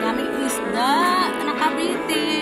Kami isda nakabiti.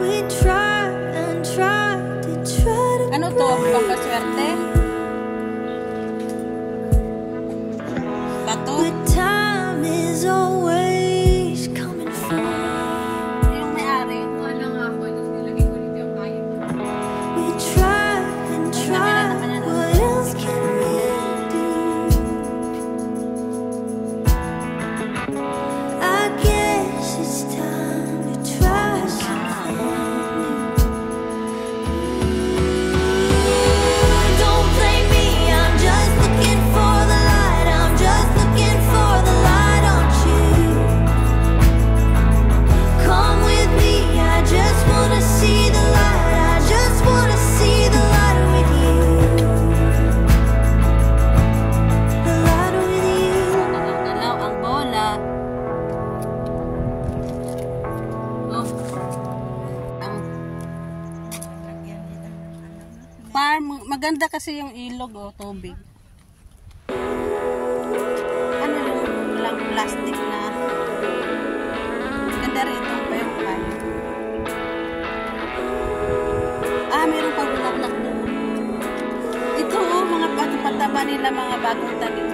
We try and try to try Ano to? Pampaswerte? Maganda kasi yung ilog o oh, tubig. Ano yung lang plastic na maganda rito pa yung kayo. Ah, meron pang bulaklak doon. Ito oh, mga patapataba nila mga bagong tanim.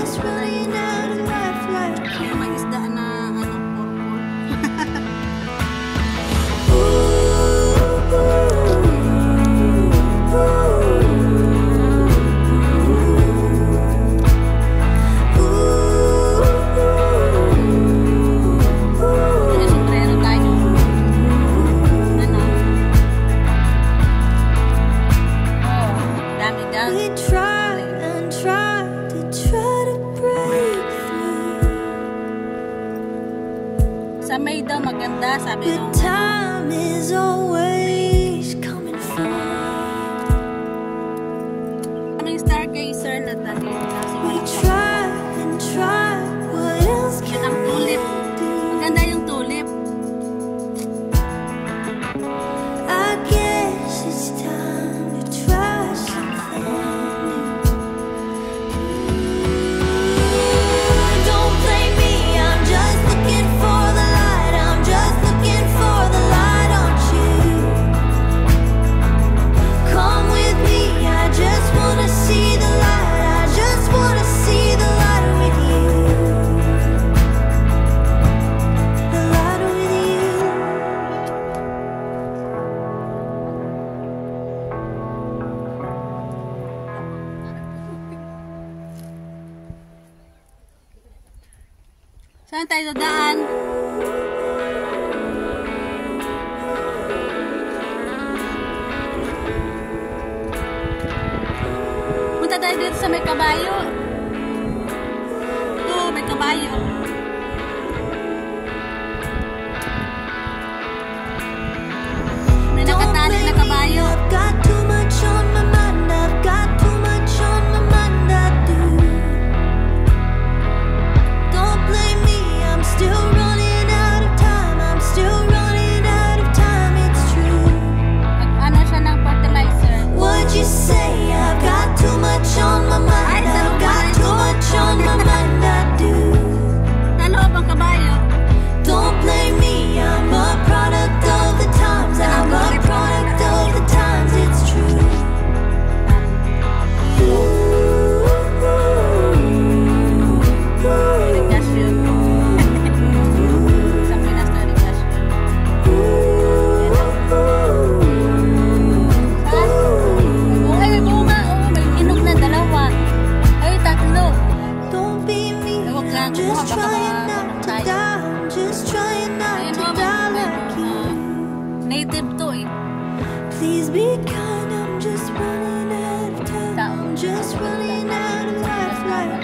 We The time is over. tayo dadaan. Punta tayo dito sa may kabayo. Ito, may kabayo.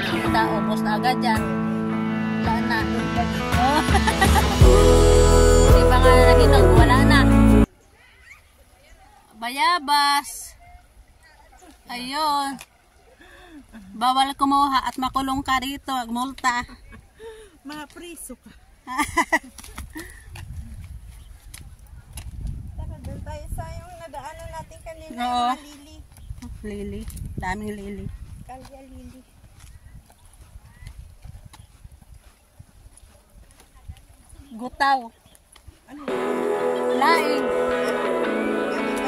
Kita ubos na agad yan. Wala na. Oh. Di ba nga naginog? Wala na. Bayabas. Ayun. Bawal kumuha at makulong ka rito. Multa. Mapriso ka. Taka, doon tayo sa yung nadaanan natin kanina. Oo. Malili lily. Daming lily. Kalya lily. Gutaw. Ano? Laing.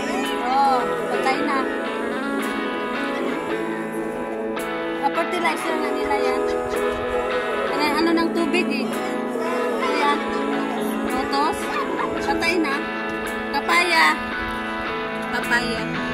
Ano oh, patay na. Kapertilizer na nila yan. Ano, ano ng tubig eh. Ayan. Otos. Patay na. Papaya. Papaya.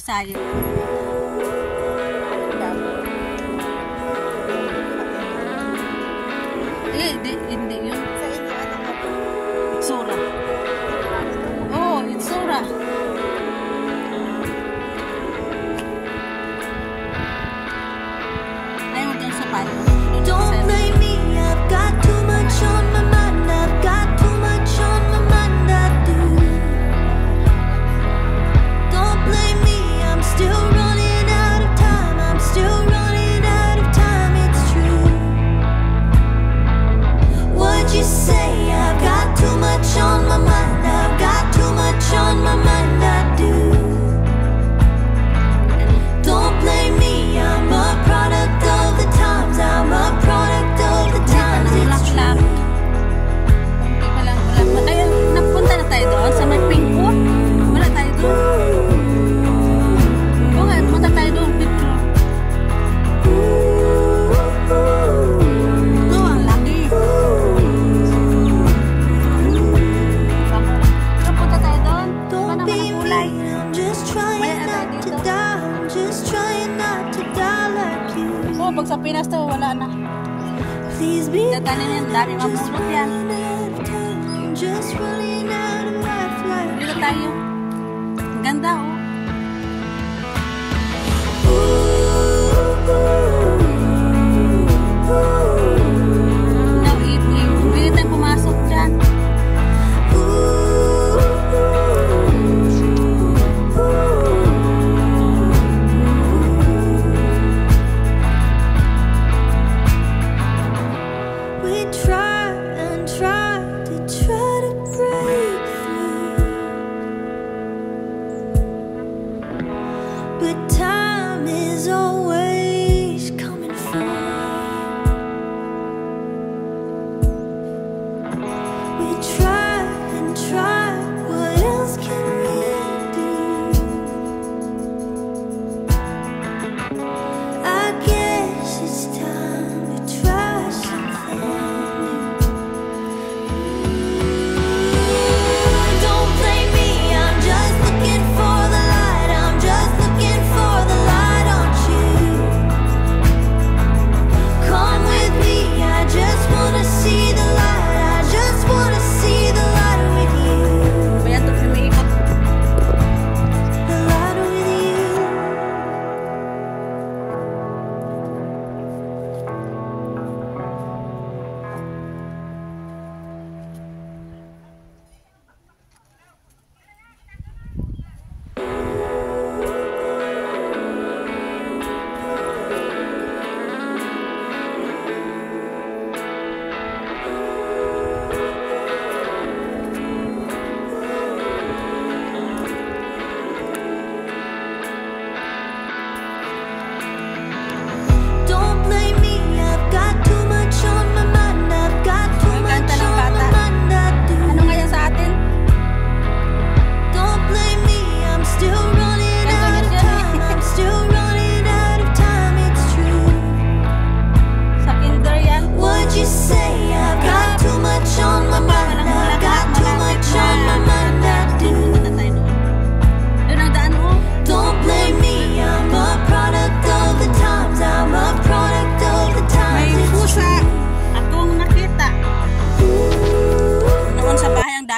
sayo. Tatanin yung dami mabubot yan. Dito tayo. Ang ganda oh. Ooh, ooh.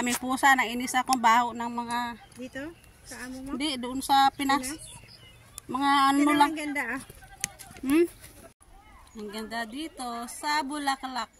daming pusa. Nainis akong baho ng mga... Dito? Sa amo mo? Hindi, doon sa Pinas. Pinas? Mga ano lang. ang ganda ah. Hmm? Ang ganda dito sa Bulaklak.